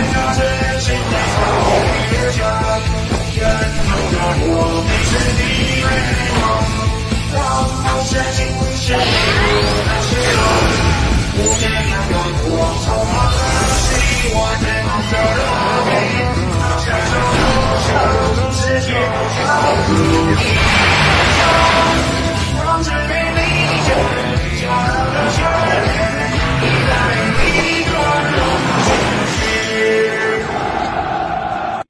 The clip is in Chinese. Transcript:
世界不